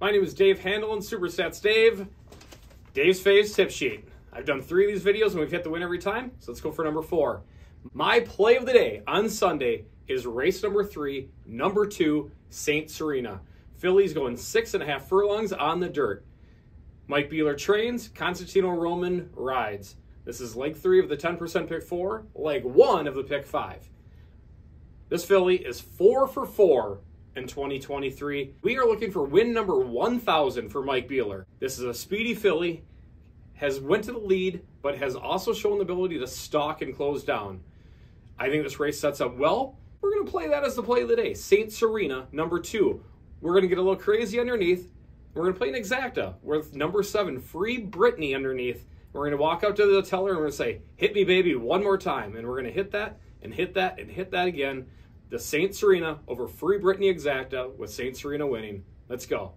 My name is Dave Handelin, Superstats Dave. Dave's Faves Tip Sheet. I've done three of these videos and we've hit the win every time, so let's go for number four. My play of the day on Sunday is race number three, number two, St. Serena. Filly's going six and a half furlongs on the dirt. Mike Biehler trains, Constantino Roman rides. This is leg three of the 10% pick four, leg one of the pick five. This filly is four for four in 2023. We are looking for win number 1,000 for Mike Biehler. This is a speedy filly, has went to the lead, but has also shown the ability to stalk and close down. I think this race sets up well. We're going to play that as the play of the day. St. Serena, number two. We're going to get a little crazy underneath. We're going to play an exacta with number seven, Free Britney, underneath. We're going to walk up to the teller and we're going to say, hit me, baby, one more time. And we're going to hit that and hit that and hit that again. The St. Serena over Free Britney exacta with St. Serena winning. Let's go.